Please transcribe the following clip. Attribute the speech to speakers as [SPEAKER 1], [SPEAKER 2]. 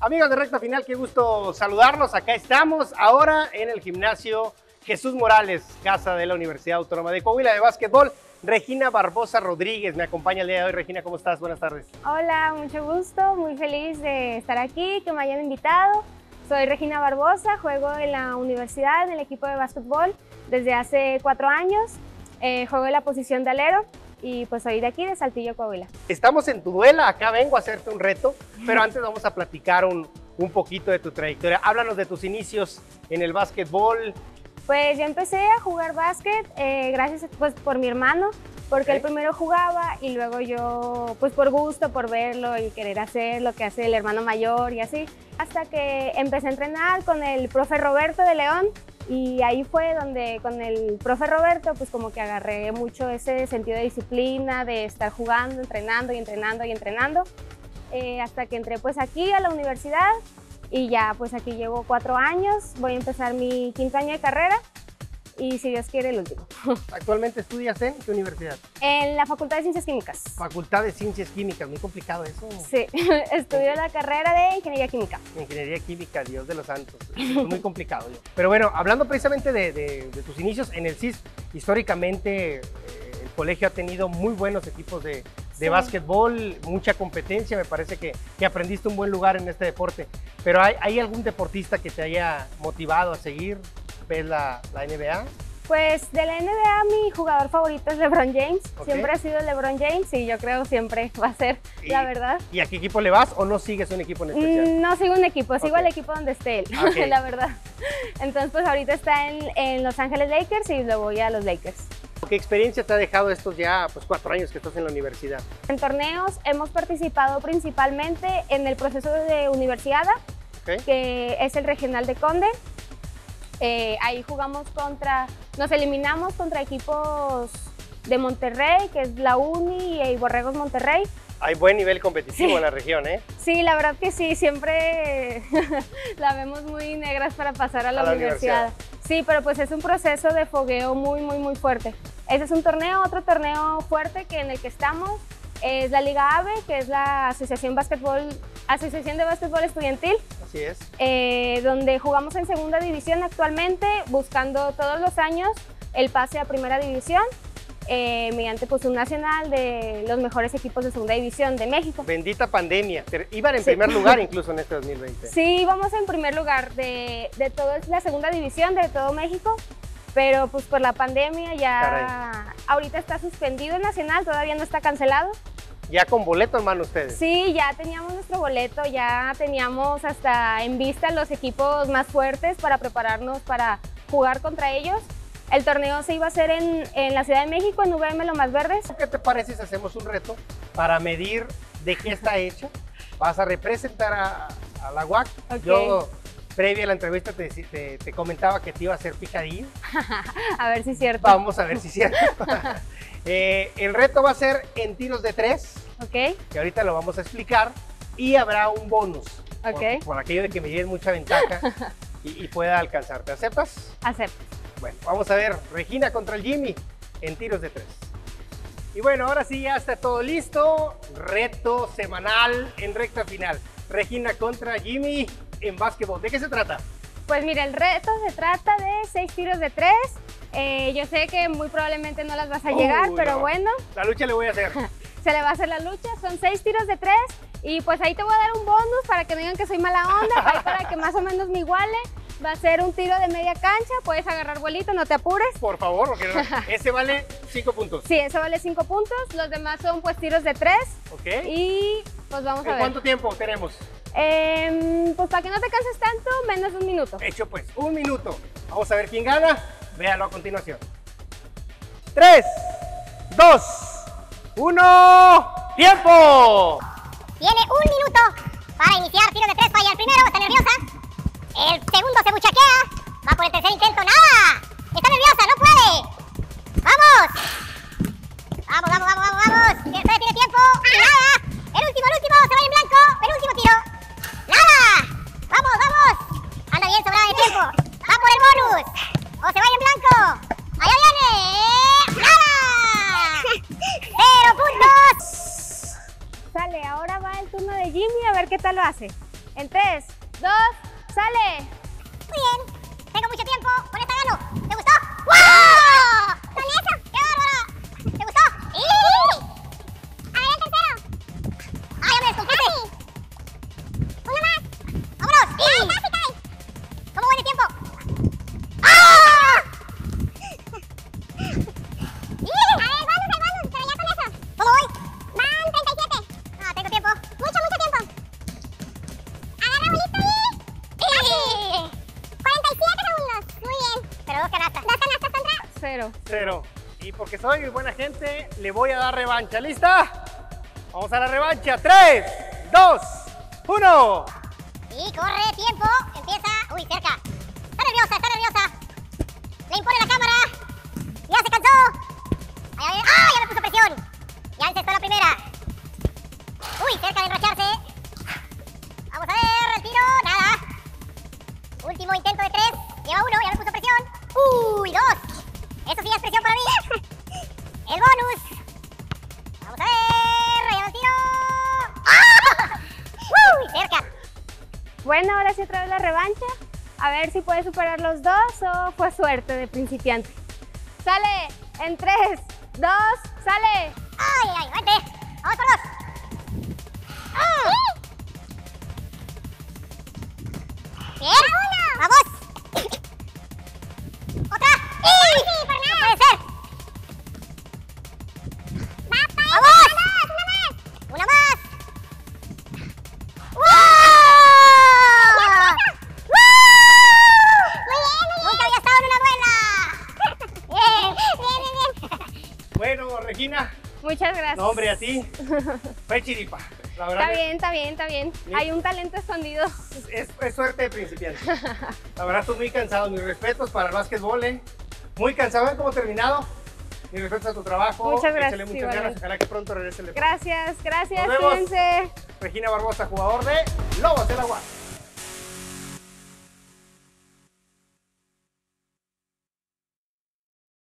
[SPEAKER 1] Amigos de Recta Final, qué gusto saludarlos. Acá estamos ahora en el gimnasio Jesús Morales, casa de la Universidad Autónoma de Coahuila de básquetbol. Regina Barbosa Rodríguez me acompaña el día de hoy. Regina, ¿cómo estás? Buenas tardes.
[SPEAKER 2] Hola, mucho gusto, muy feliz de estar aquí, que me hayan invitado. Soy Regina Barbosa, juego en la universidad, en el equipo de básquetbol desde hace cuatro años. Eh, juego en la posición de alero y pues soy de aquí, de Saltillo, Coahuila.
[SPEAKER 1] Estamos en tu duela, acá vengo a hacerte un reto, pero antes vamos a platicar un, un poquito de tu trayectoria. Háblanos de tus inicios en el básquetbol.
[SPEAKER 2] Pues yo empecé a jugar básquet eh, gracias pues, por mi hermano, porque
[SPEAKER 1] Ok.
[SPEAKER 2] él primero jugaba y luego yo, pues por gusto, por verlo y querer hacer lo que hace el hermano mayor y así, hasta que empecé a entrenar con el profe Roberto de León y ahí fue donde con el profe Roberto pues como que agarré mucho ese sentido de disciplina, de estar jugando, entrenando y entrenando y entrenando, eh, hasta que entré pues aquí a la universidad y ya pues aquí llevo cuatro años, voy a empezar mi quinto año de carrera y si Dios quiere el último.
[SPEAKER 1] Actualmente estudias en qué universidad?
[SPEAKER 2] En la Facultad de Ciencias Químicas.
[SPEAKER 1] Facultad de Ciencias Químicas, muy complicado eso.
[SPEAKER 2] Sí, estudio la carrera de Ingeniería Química.
[SPEAKER 1] Ingeniería Química, Dios de los Santos. Muy complicado. Pero bueno, hablando precisamente de, de- de tus inicios en el CIS, históricamente eh, el colegio ha tenido muy buenos equipos de, de
[SPEAKER 2] Sí.
[SPEAKER 1] básquetbol, mucha competencia, me parece que, que aprendiste un buen lugar en este deporte. Pero ¿hay, hay algún deportista que te haya motivado a seguir? ¿Ves la, la NBA?
[SPEAKER 2] Pues de la NBA mi jugador favorito es LeBron James. Siempre ha sido LeBron James y yo creo siempre va a ser, la
[SPEAKER 1] Y-
[SPEAKER 2] verdad.
[SPEAKER 1] ¿Y a qué equipo le vas o no sigues un equipo en especial?
[SPEAKER 2] Mm, No sigo un equipo, sigo el equipo donde esté él,
[SPEAKER 1] Ok.
[SPEAKER 2] la verdad. Entonces pues ahorita está en, en Los Ángeles Lakers y luego voy a los Lakers.
[SPEAKER 1] ¿Qué experiencia te ha dejado estos ya pues, cuatro años que estás en la universidad?
[SPEAKER 2] En torneos hemos participado principalmente en el proceso de Universiada,
[SPEAKER 1] ¿Ok?
[SPEAKER 2] que es el regional de Conde. Eh, ahí jugamos contra, nos eliminamos contra equipos de Monterrey, que es la Uni y Borregos Monterrey.
[SPEAKER 1] Hay buen nivel competitivo
[SPEAKER 2] Sí.
[SPEAKER 1] en la región, ¿eh?
[SPEAKER 2] Sí, la verdad que sí, siempre la vemos muy negras para pasar a la,
[SPEAKER 1] A la
[SPEAKER 2] universidad.
[SPEAKER 1] universidad.
[SPEAKER 2] Sí, pero pues es un proceso de fogueo muy, muy, muy fuerte. Ese es un torneo, otro torneo fuerte que en el que estamos es la Liga AVE, que es la Asociación, Básquetbol, Asociación de Básquetbol Estudiantil,
[SPEAKER 1] Así es.
[SPEAKER 2] eh, donde jugamos en segunda división actualmente, buscando todos los años el pase a primera división, eh, mediante pues, un nacional de los mejores equipos de segunda división de México.
[SPEAKER 1] Bendita pandemia. Iban en
[SPEAKER 2] Sí.
[SPEAKER 1] primer lugar incluso en este 2020.
[SPEAKER 2] Sí, vamos en primer lugar de, de toda la segunda división de todo México, pero pues por la pandemia ya ahorita está suspendido el nacional, todavía no está cancelado.
[SPEAKER 1] Ya con boleto en mano ustedes.
[SPEAKER 2] Sí, ya teníamos nuestro boleto, ya teníamos hasta en vista los equipos más fuertes para prepararnos para jugar contra ellos. El torneo se iba a hacer en, en la Ciudad de México, en VM Lomas Verdes.
[SPEAKER 1] ¿Qué te parece si hacemos un reto para medir de qué está hecha? Vas a representar a, a la UAC.
[SPEAKER 2] Ok.
[SPEAKER 1] Yo, previa a la entrevista, te, deci- te- te comentaba que te iba a hacer picadillo.
[SPEAKER 2] A ver si es cierto.
[SPEAKER 1] Vamos a ver si es cierto. Eh, el reto va a ser en tiros de tres,
[SPEAKER 2] ¿Ok?
[SPEAKER 1] que ahorita lo vamos a explicar, y habrá un bonus. por-
[SPEAKER 2] Ok.
[SPEAKER 1] Por, aquello de que me lleven mucha ventaja y, y pueda alcanzarte. ¿Aceptas?
[SPEAKER 2] Acepto.
[SPEAKER 1] Bueno, vamos a ver, Regina contra el Jimmy en tiros de tres. Y bueno, ahora sí ya está todo listo. Reto semanal en recta final. Regina contra Jimmy en básquetbol. ¿De qué se trata?
[SPEAKER 2] Pues mira, el reto se trata de seis tiros de tres. Eh, yo sé que muy probablemente no las vas a llegar, pero
[SPEAKER 1] no.
[SPEAKER 2] bueno,
[SPEAKER 1] La lucha le voy a hacer.
[SPEAKER 2] se le va a hacer la lucha. Son seis tiros de tres y pues ahí te voy a dar un bonus para que no digan que soy mala onda, ahí para que más o menos me iguale. Va a ser un tiro de media cancha, puedes agarrar vuelito, no te apures.
[SPEAKER 1] Por favor, porque no- ese vale cinco puntos.
[SPEAKER 2] Sí, eso vale cinco puntos. Los demás son pues tiros de tres
[SPEAKER 1] ¿Ok?
[SPEAKER 2] y pues vamos a
[SPEAKER 1] ¿En
[SPEAKER 2] ver.
[SPEAKER 1] cuánto tiempo tenemos?
[SPEAKER 2] Em, pues para que no te canses tanto, menos un minuto.
[SPEAKER 1] Hecho pues, un minuto. Vamos a ver quién gana. Véalo a continuación. Tres, dos, uno, ¡tiempo!
[SPEAKER 3] Tiene un minuto para iniciar tiro de tres. Falla el primero, está nerviosa. El segundo se buchaquea. Va por el tercer intento. ¡Nada! Tiempo. Va por el bonus. O se va en blanco. ¡Allá viene! ¡Nada! ¡Cero puntos!
[SPEAKER 2] Sale, ahora va el turno de Jimmy a ver qué tal lo hace. En 3, 2, sale. Cero.
[SPEAKER 1] Cero. Y porque soy buena gente, le voy a dar revancha. ¿Lista? Vamos a la revancha. 3, 2, 1.
[SPEAKER 3] Y corre, tiempo. Empieza. Uy, cerca. Está nerviosa, está nerviosa. Le impone la cámara. Ya se cansó. ¡Ah! Ya me puso presión. Ya encestó la primera. Uy, cerca de enrocharse.
[SPEAKER 2] Bueno, ahora sí otra vez la revancha. A ver si puede superar los dos o fue suerte de principiante. Sale. En 3, 2, sale.
[SPEAKER 3] ¡Ay, ay, vente!
[SPEAKER 1] Bueno, Regina.
[SPEAKER 2] Muchas gracias.
[SPEAKER 1] No, hombre, a ti. Fue chiripa. La verdad
[SPEAKER 2] Está bien, está bien, está bien.
[SPEAKER 1] Sí.
[SPEAKER 2] Hay un talento escondido.
[SPEAKER 1] es, es suerte de principiante. La verdad, estoy muy cansado. Mis respetos para el básquetbol. ¿eh? Muy cansado. ¿Ven cómo terminado? Mis respetos a tu trabajo.
[SPEAKER 2] Muchas gracias,
[SPEAKER 1] Échale muchas
[SPEAKER 2] igualmente.
[SPEAKER 1] ganas. Ojalá que pronto regrese el deporte.
[SPEAKER 2] Gracias, gracias,
[SPEAKER 1] Nos vemos. Regina Barbosa, jugador de Lobos del Agua.